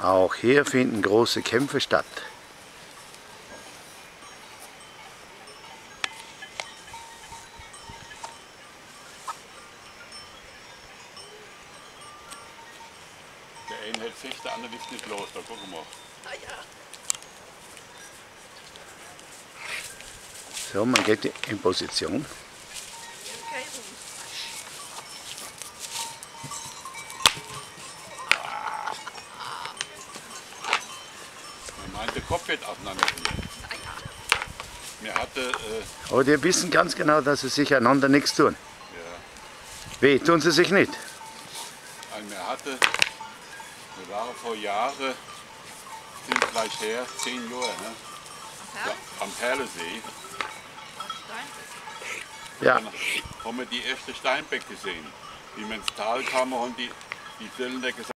Auch hier finden große Kämpfe statt. Der eine hält sich, der andere ist nicht los. Da gucken wir. So, man geht in Position. Man meint, der Kopf wird auseinanderfliegen. Mir hatte, äh, Aber die wissen ganz genau, dass sie sich einander nichts tun. ja, Weh, tun sie sich nicht. ein mir hatte, wir waren vor Jahren, sind vielleicht her, zehn Jahre, ne? Ja, am Perlesee. Ja, Dann haben wir die erste Steinbeck gesehen. Wie wir ins Tal kamen, haben die, die Zellen gesagt,